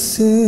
você.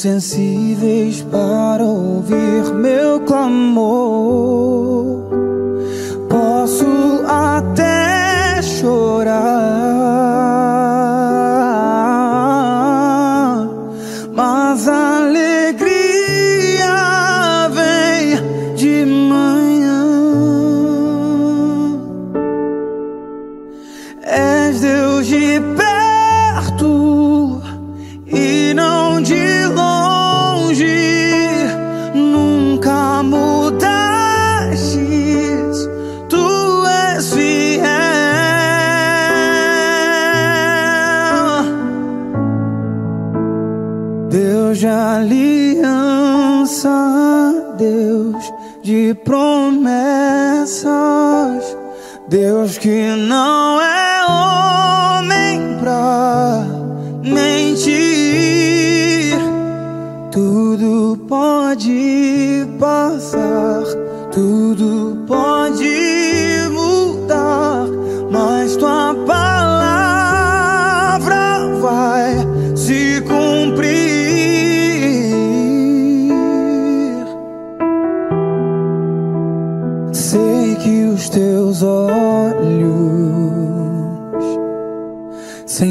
sensíveis para ouvir meu clamor. Posso até chorar, mas a alegria vem de manhã. És Deus de perto.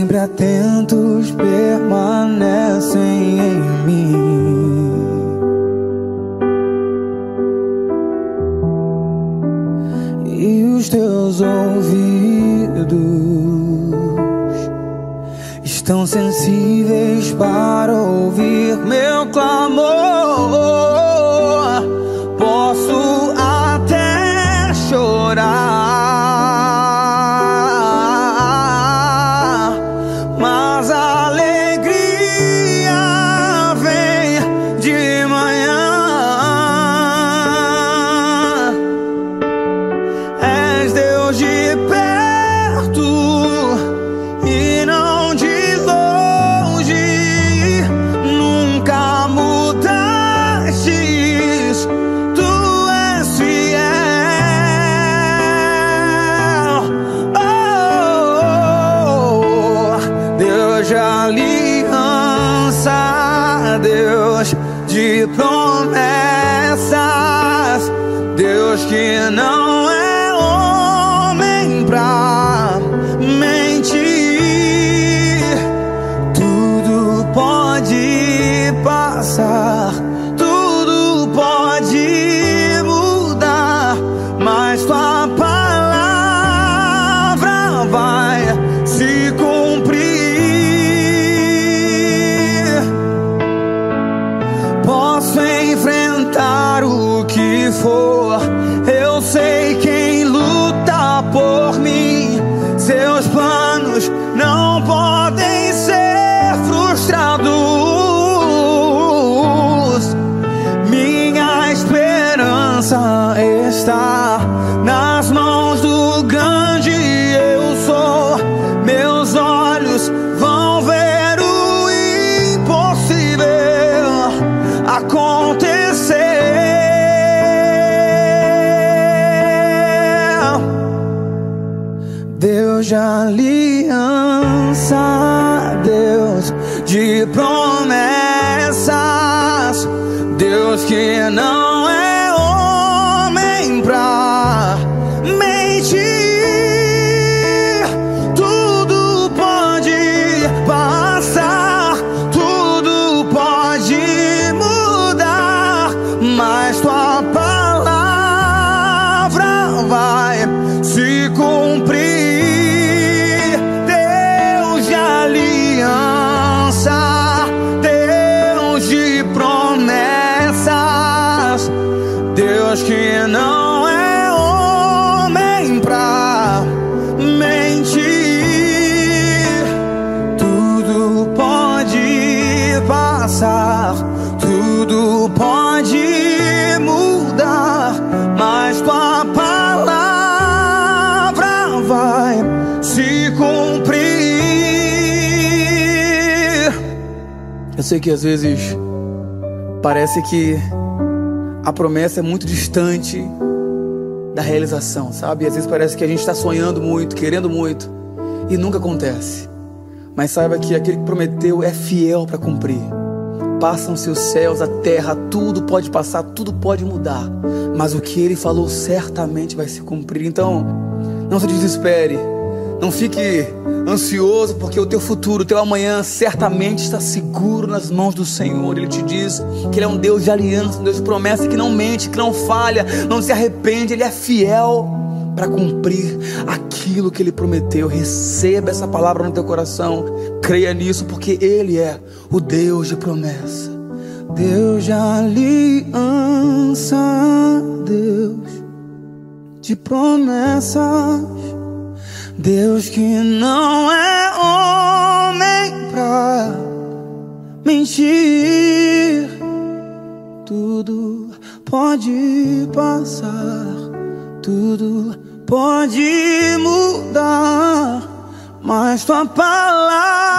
sempre atentos permanecem em mim. E os teus ouvidos estão sensíveis para ouvir meu clamor. aliança, Deus de promessas, Deus que não é homem pra sei que às vezes parece que a promessa é muito distante da realização, sabe? Às vezes parece que a gente está sonhando muito, querendo muito e nunca acontece. Mas saiba que aquele que prometeu é fiel para cumprir. Passam-se os céus, a terra, tudo pode passar, tudo pode mudar. Mas o que ele falou certamente vai se cumprir. Então, não se desespere. Não fique ansioso, porque o teu futuro, o teu amanhã certamente está seguro nas mãos do Senhor. Ele te diz que Ele é um Deus de aliança, um Deus de promessa, que não mente, que não falha, não se arrepende, Ele é fiel para cumprir aquilo que Ele prometeu. Receba essa palavra no teu coração, creia nisso, porque Ele é o Deus de promessa. Deus de aliança, Deus de promessas Deus que não é homem pra mentir, tudo pode passar, tudo pode mudar, mas tua palavra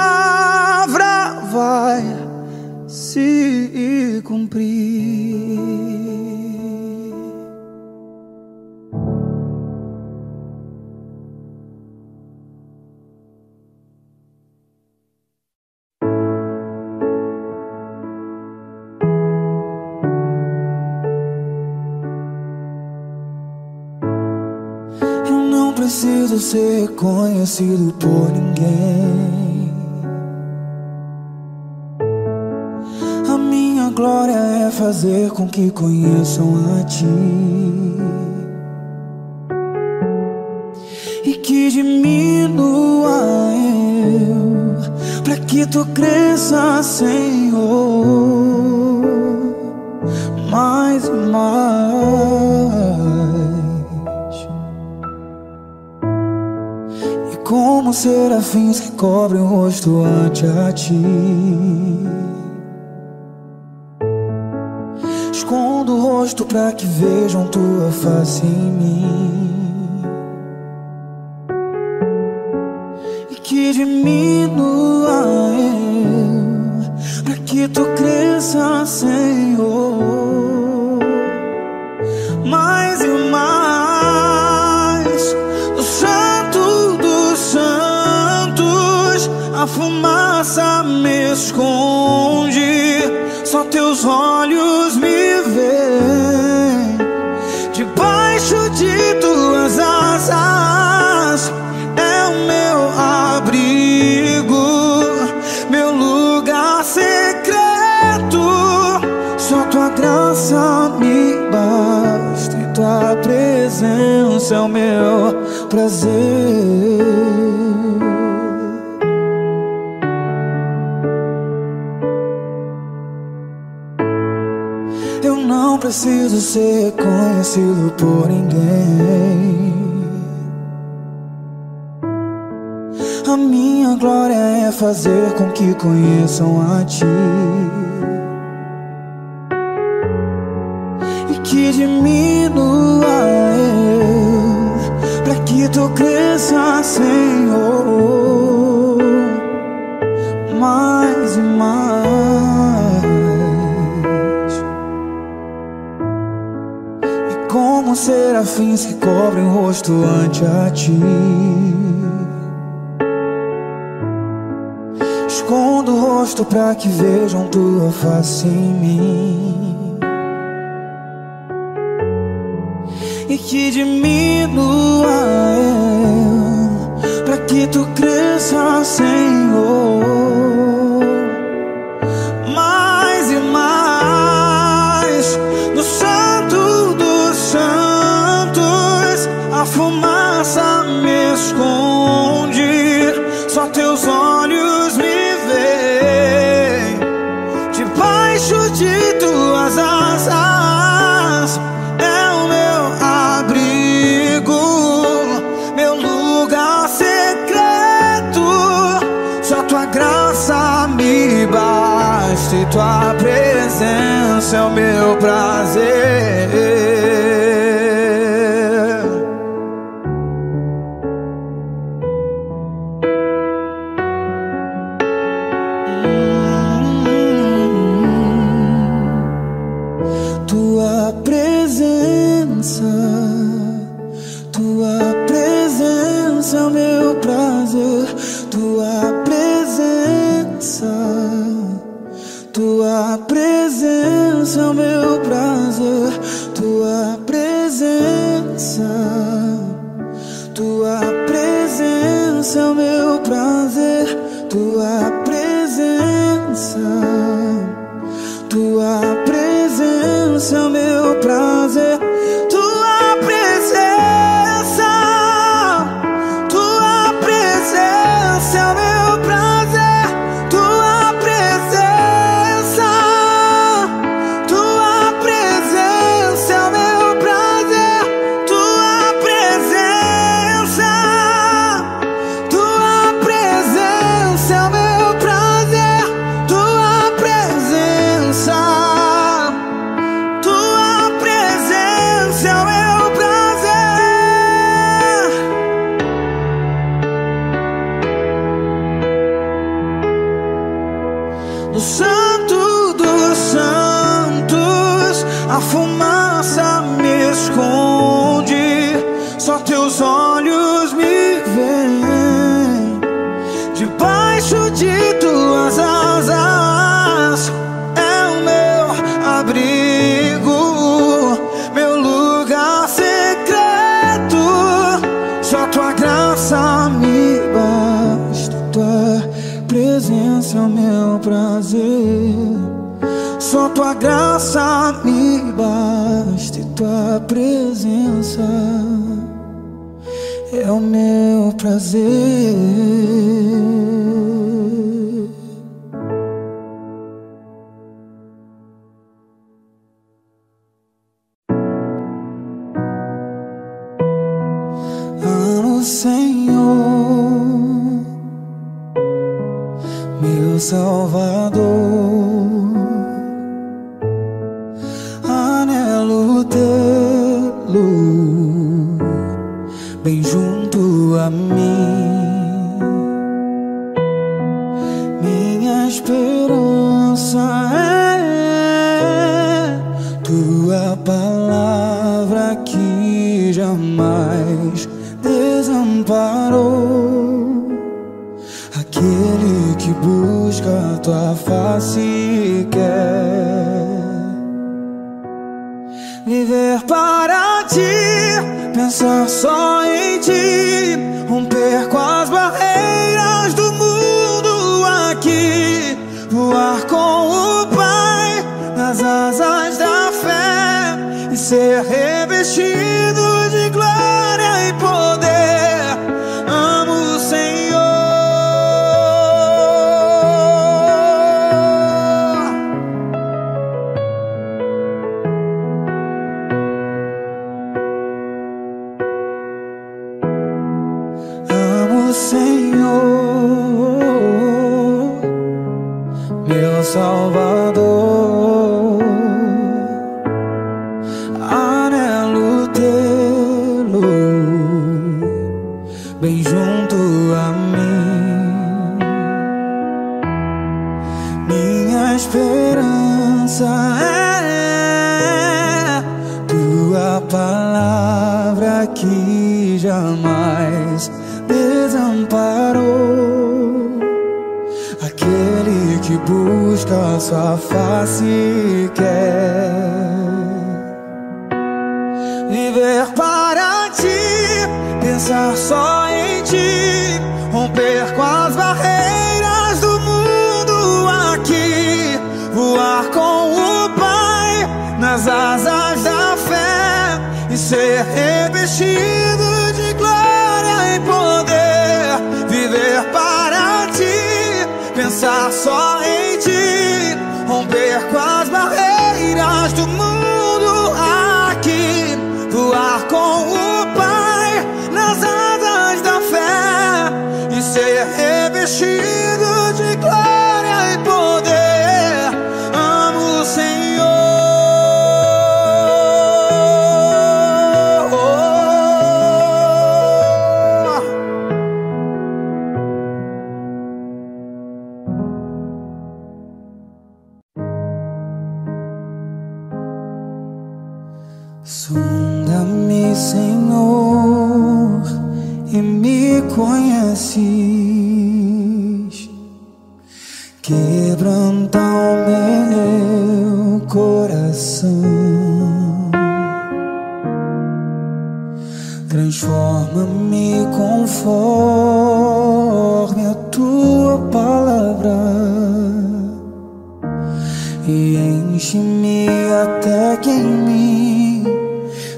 vai se cumprir. Preciso ser conhecido por ninguém. A minha glória é fazer com que conheçam a Ti. E que diminua eu, para que Tu cresça, Senhor, mais e mais. Como serafins que cobrem o rosto ante a ti. Escondo o rosto para que vejam tua face em mim. E que diminua eu, para que tu cresça, Senhor. Só teus olhos me veem. Debaixo de tuas asas é o meu abrigo, meu lugar secreto. Só tua graça me basta e tua presença é o meu prazer. Preciso ser conhecido por ninguém. A minha glória é fazer com que conheçam a Ti. E que diminua eu, para que Tu cresça, Senhor, serafins que cobrem o rosto ante a ti. Escondo o rosto para que vejam tua face em mim. E que diminua eu, para que tu cresça, Senhor. Presença é o meu prazer. Graça me basta tua presença é o meu prazer. acalma meu coração, transforma-me conforme a tua palavra e enche-me até que em mim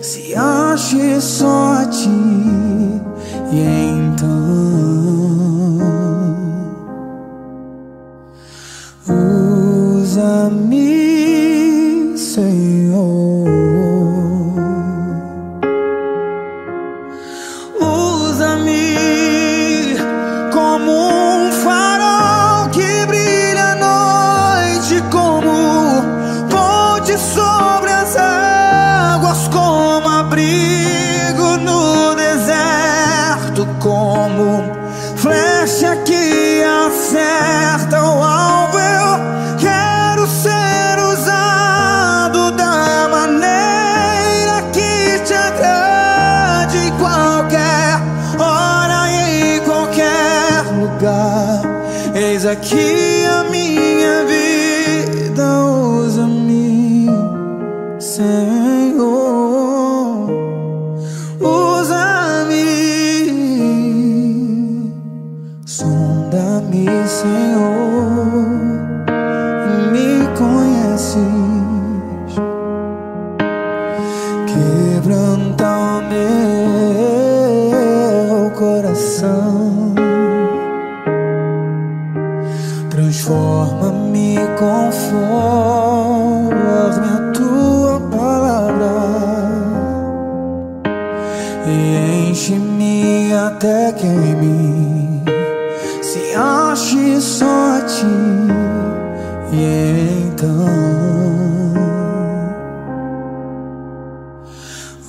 se ache só a ti e em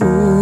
Ooh.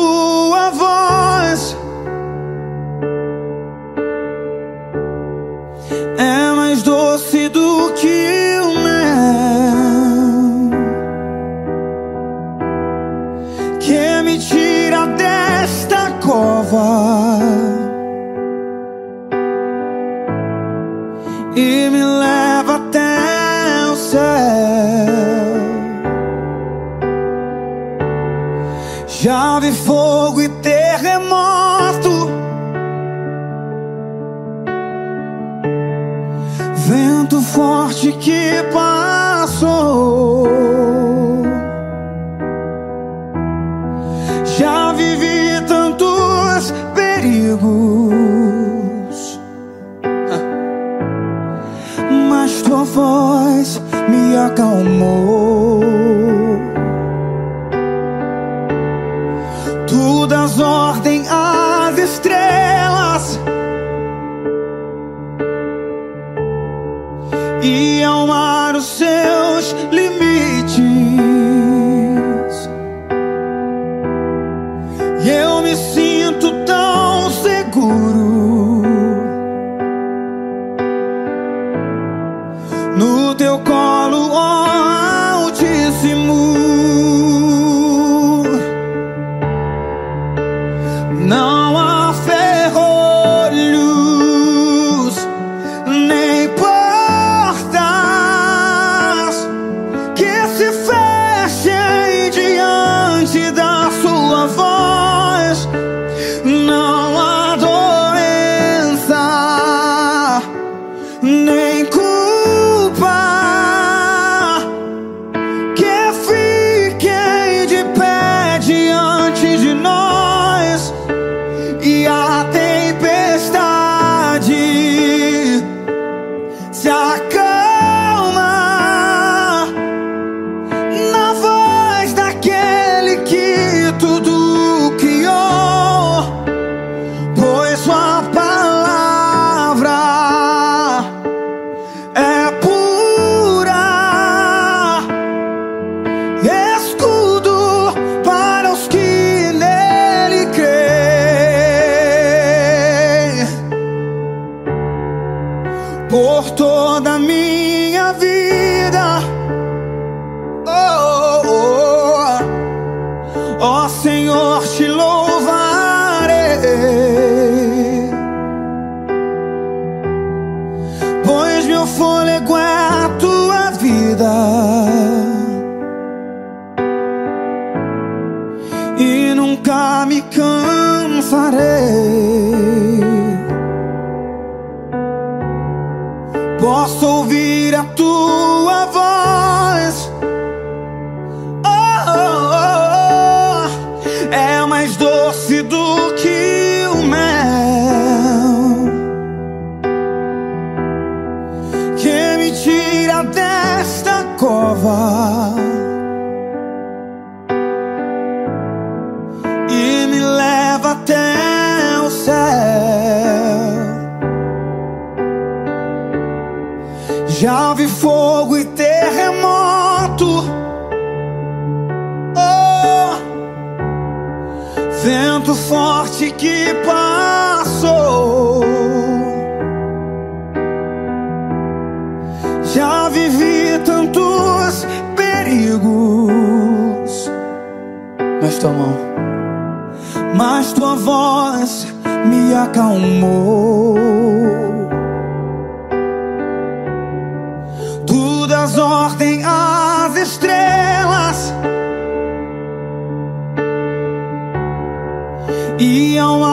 Tua voz. Estrelas. E ao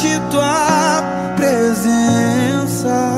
afaste tua presença.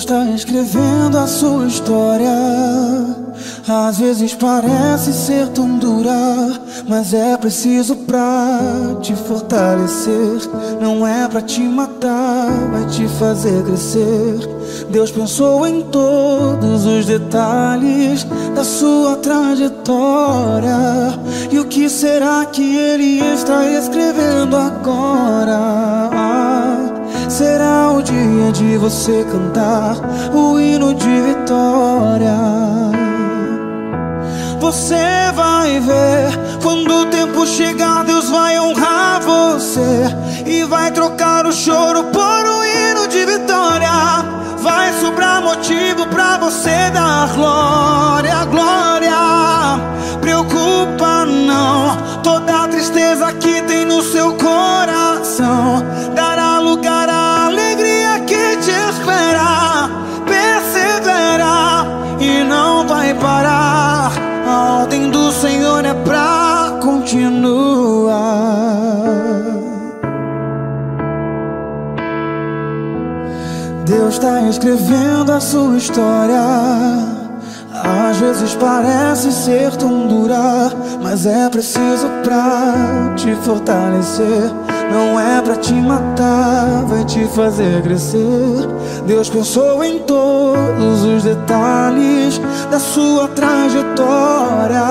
Está escrevendo a sua história. Às vezes parece ser tão dura, mas é preciso pra te fortalecer. Não é pra te matar, vai te fazer crescer. Deus pensou em todos os detalhes da sua trajetória. E o que será que Ele está escrevendo agora? Será o dia de você cantar o hino de vitória. Você vai ver quando o tempo chegar, Deus vai honrar você e vai trocar o choro por um hino de vitória. Vai sobrar motivo pra você dar glória, glória. Está escrevendo a sua história. Às vezes parece ser tão dura, mas é preciso pra te fortalecer. Não é pra te matar, vai te fazer crescer. Deus pensou em todos os detalhes da sua trajetória.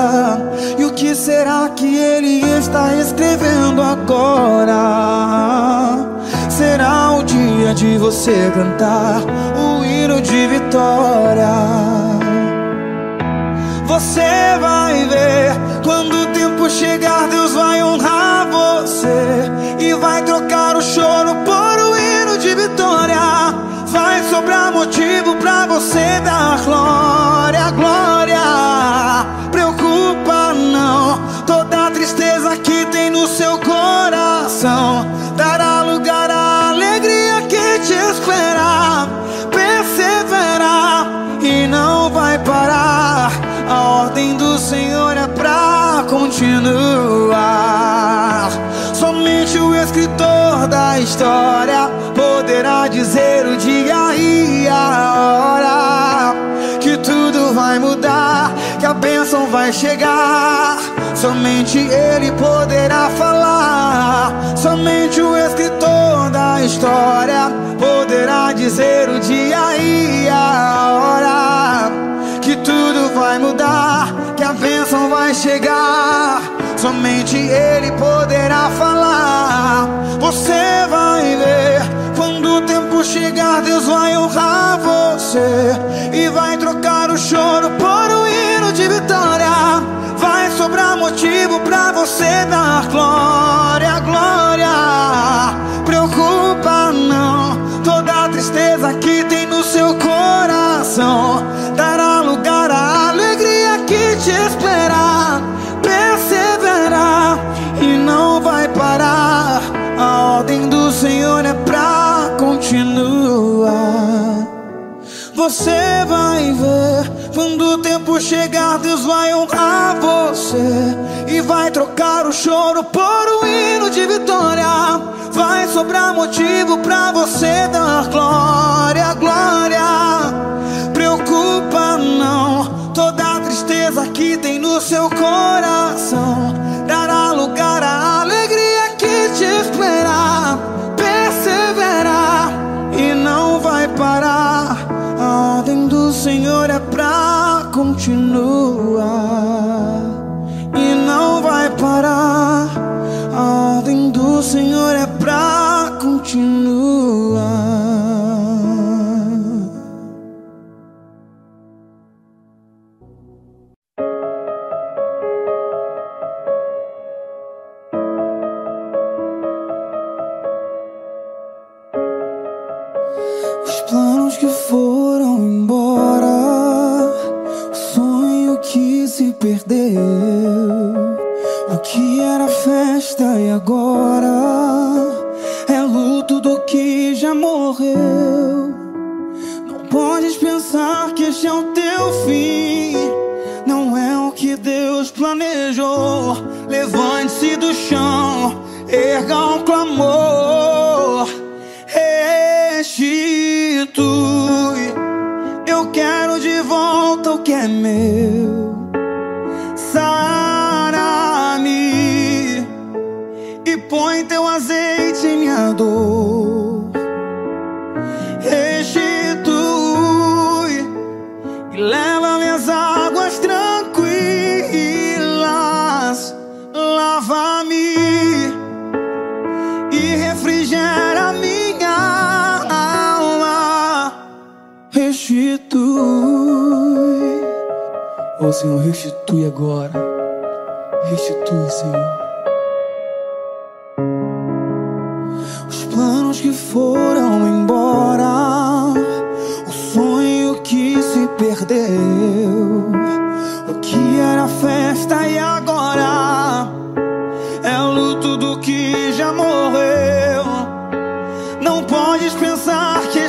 E o que será que Ele está escrevendo agora? O de você cantar o hino de vitória. Você vai ver quando o tempo chegar, Deus vai honrar você e vai trocar o choro por um hino de vitória. Vai sobrar motivo pra você dar glória, glória. Continuar. Somente o escritor da história poderá dizer o dia e a hora que tudo vai mudar, que a bênção vai chegar. Somente Ele poderá falar. Somente o escritor da história poderá dizer o dia e a hora que tudo vai mudar, a bênção vai chegar. Somente Ele poderá falar. Você vai ver quando o tempo chegar, Deus vai honrar você e vai trocar o choro por um hino de vitória. Vai sobrar motivo pra você dar glória, glória. Preocupa não, toda a tristeza que tem no seu coração Você vai ver quando o tempo chegar, Deus vai honrar você e vai trocar o choro por um hino de vitória. Vai sobrar motivo pra você dar glória, glória. O luto do que já morreu. Não podes pensar que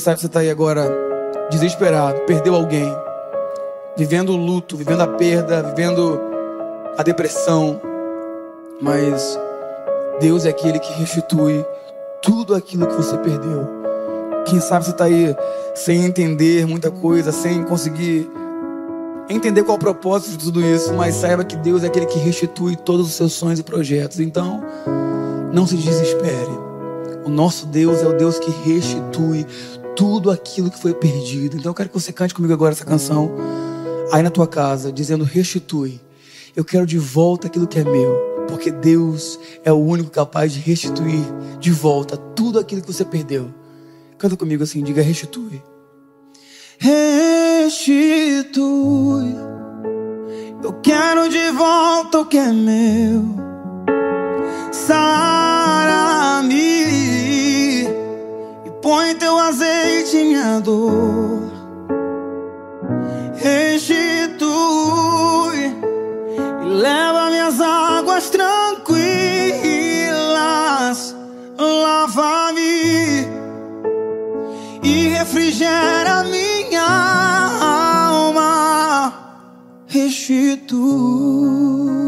sabe você está aí agora desesperado, perdeu alguém, vivendo o luto, vivendo a perda, vivendo a depressão. Mas Deus é aquele que restitui tudo aquilo que você perdeu. Quem sabe você está aí sem entender muita coisa, sem conseguir entender qual é o propósito de tudo isso, mas saiba que Deus é aquele que restitui todos os seus sonhos e projetos. Então, não se desespere. O nosso Deus é o Deus que restitui tudo aquilo que foi perdido. Então eu quero que você cante comigo agora essa canção aí na tua casa, dizendo restitui. Eu quero de volta aquilo que é meu, porque Deus é o único capaz de restituir de volta tudo aquilo que você perdeu. Canta comigo assim, diga restitui. Restitui. Eu quero de volta o que é meu. Sara-me e põe teu azeite minha dor. Restitui e leva minhas águas tranquilas. Lava-me e refrigera minha alma. Restitui.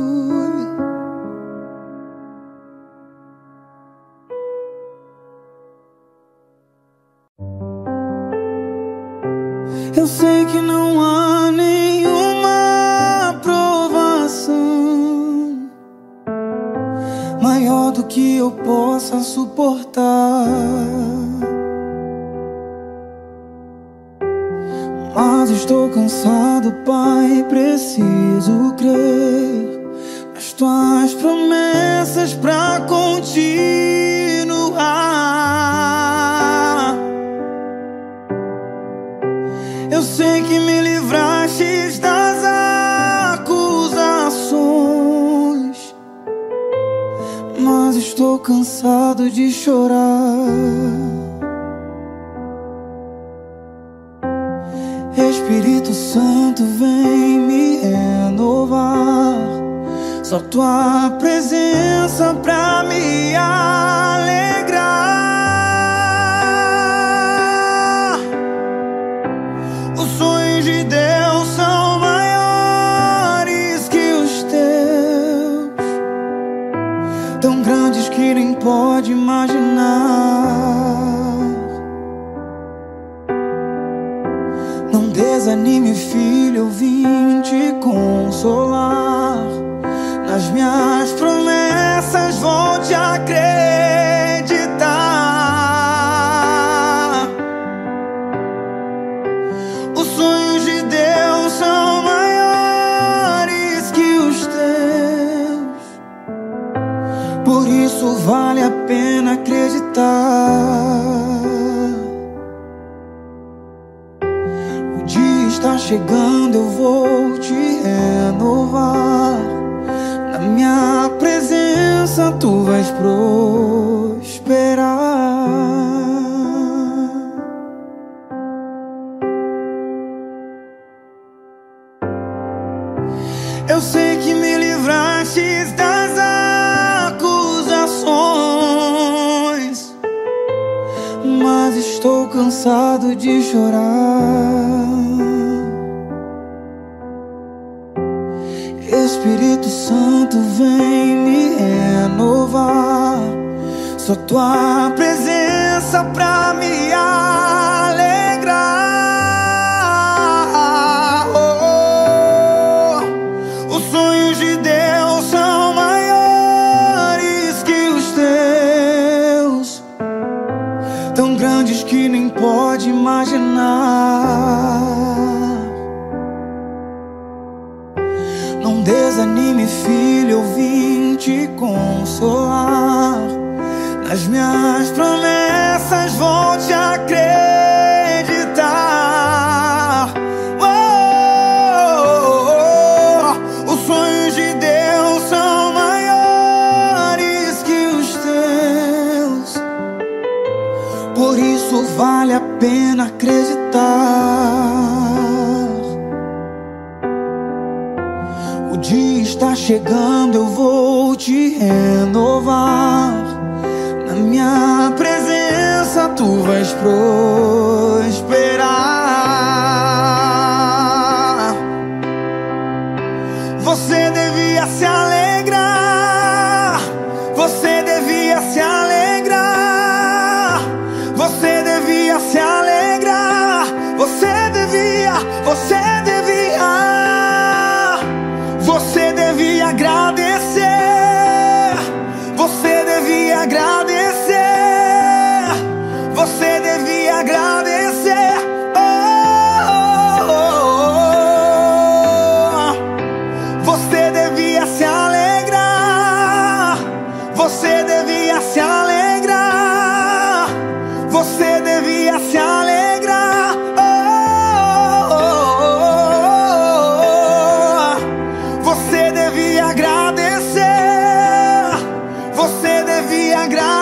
sei que não há nenhuma aprovação maior do que eu possa suportar. Mas estou cansado, Pai, preciso crer nas tuas promessas pra continuar. tu vem me renovar. Só tua presença pra me amar. te consolar. Nas minhas promessas vou te acreditar. Os sonhos de Deus são maiores que os teus. Por isso vale a pena acreditar. está chegando, eu vou Espírito Santo vem me renovar. Só tua presença pra me ar. chegando eu vou te renovar. Na minha presença tu vais provar. gracia.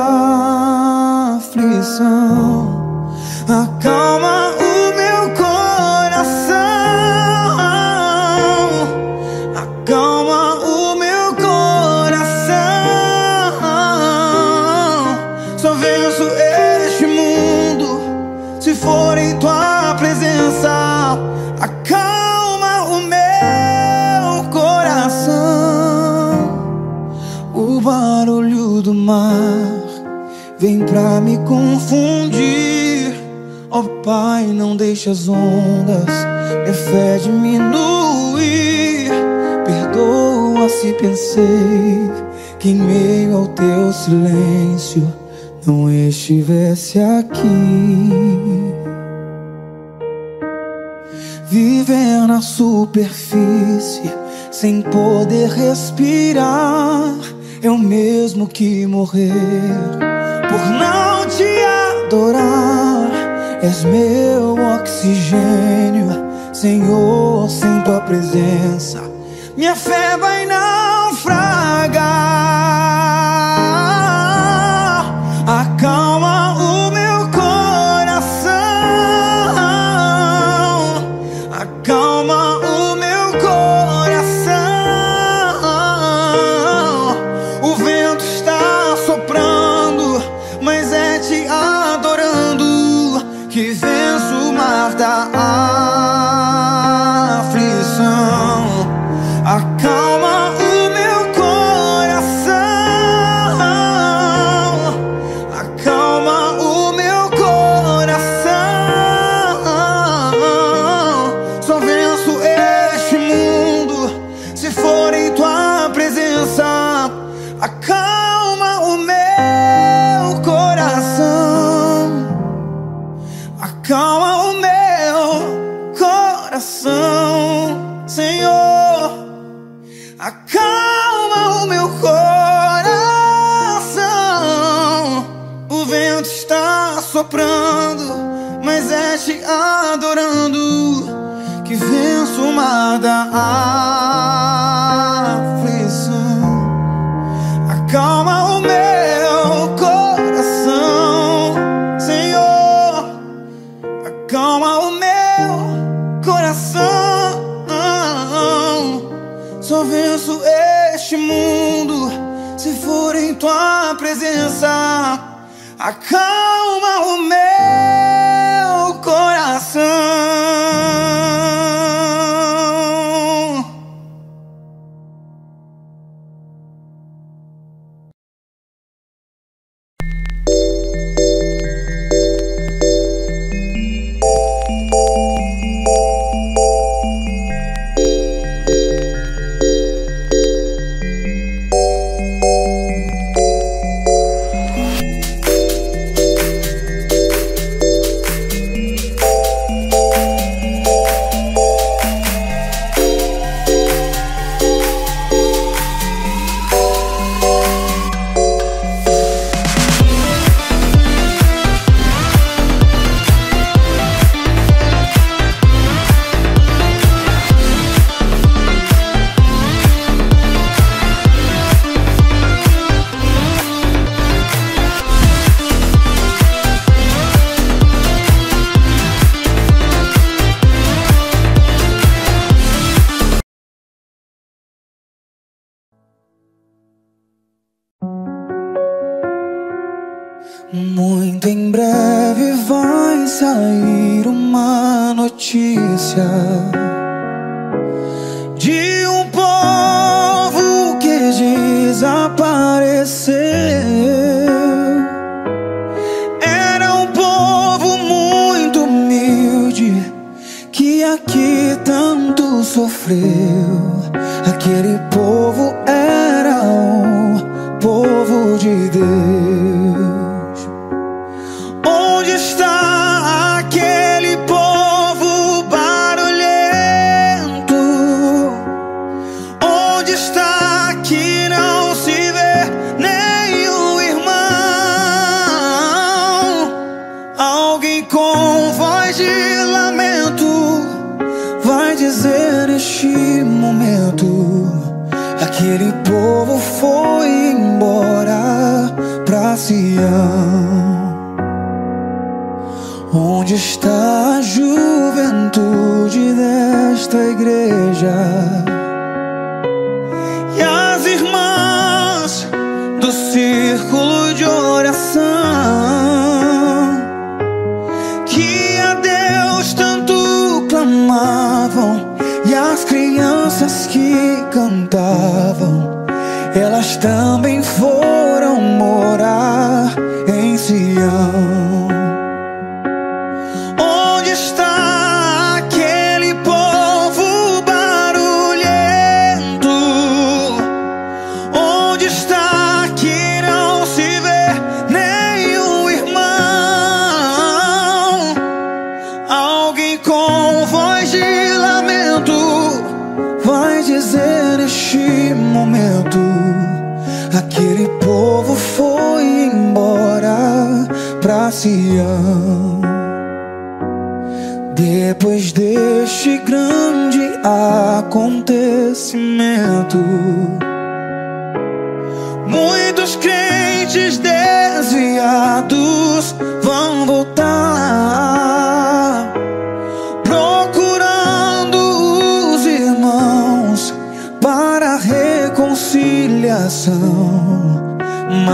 aflição. Acalma o meu coração. Acalma o meu coração. Só venço este mundo se for em tua presença. Acalma o meu coração. O barulho do mar vem pra me confundir. Ó oh, Pai, não deixe as ondas minha fé diminuir. Perdoa se pensei que em meio ao teu silêncio não estivesse aqui. Viver na superfície sem poder respirar é o mesmo que morrer por não te adorar. És meu oxigênio, Senhor, sem tua presença, minha fé vai naufragar. momento aquele povo foi embora pra Sião. Depois deste grande acontecimento.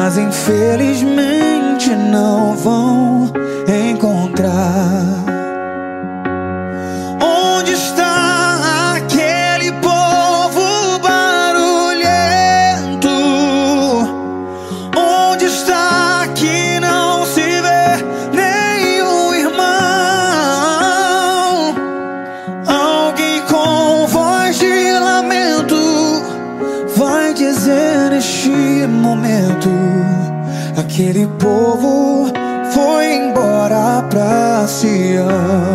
mas infelizmente não vão. love.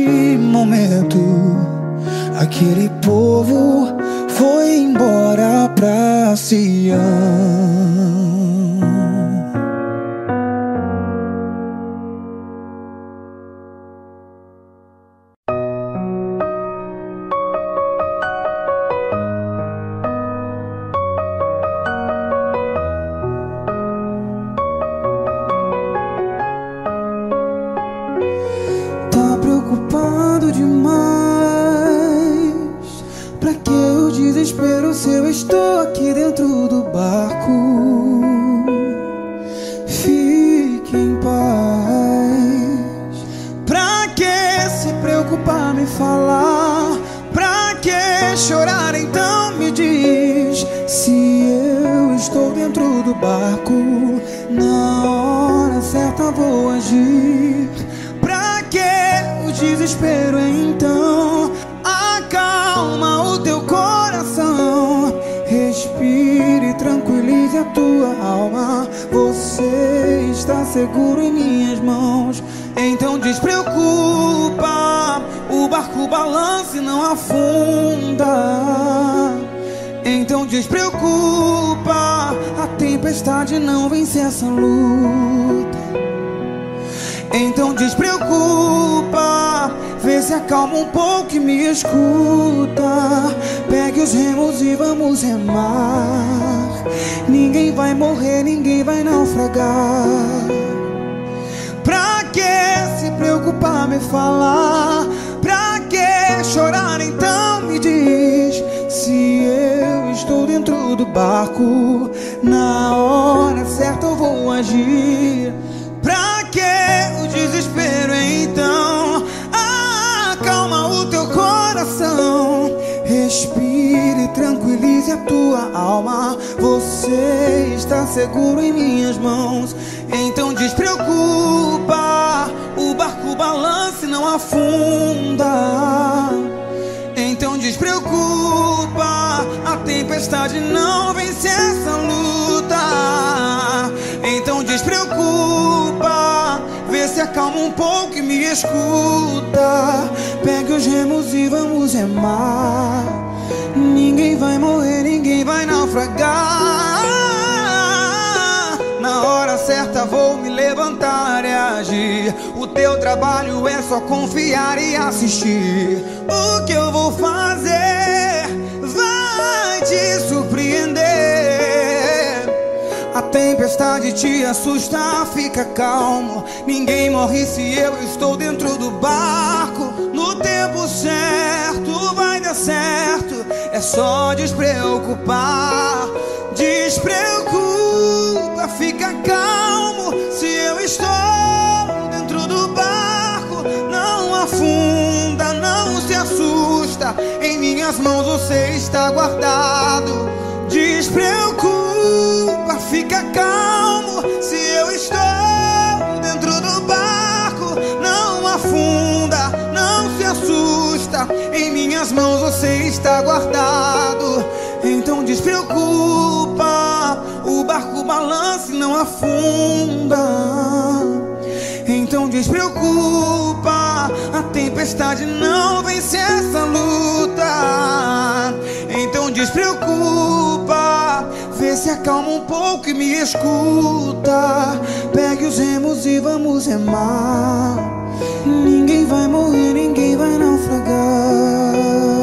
neste momento, aquele povo foi embora pra Sião. Afunda. Então despreocupa, a tempestade não vence essa luta. Então despreocupa, vê se acalma um pouco e me escuta. Pegue os remos e vamos remar. Ninguém vai morrer, ninguém vai naufragar. Vou me levantar e agir. O teu trabalho é só confiar e assistir. O que eu vou fazer vai te surpreender. A tempestade te assusta, fica calmo. Ninguém morre se eu estou dentro do barco. No tempo certo vai dar certo. É só despreocupar. Despreocupa, estou dentro do barco, não afunda, não se assusta. Em minhas mãos você está guardado. Despreocupa, fica calmo. Se eu estou dentro do barco, não afunda, não se assusta. Em minhas mãos você está guardado. Então despreocupa, se não afunda. Então despreocupa, a tempestade não vence essa luta. Então despreocupa, vê se acalma um pouco e me escuta. Pegue os remos e vamos remar. Ninguém vai morrer, ninguém vai naufragar.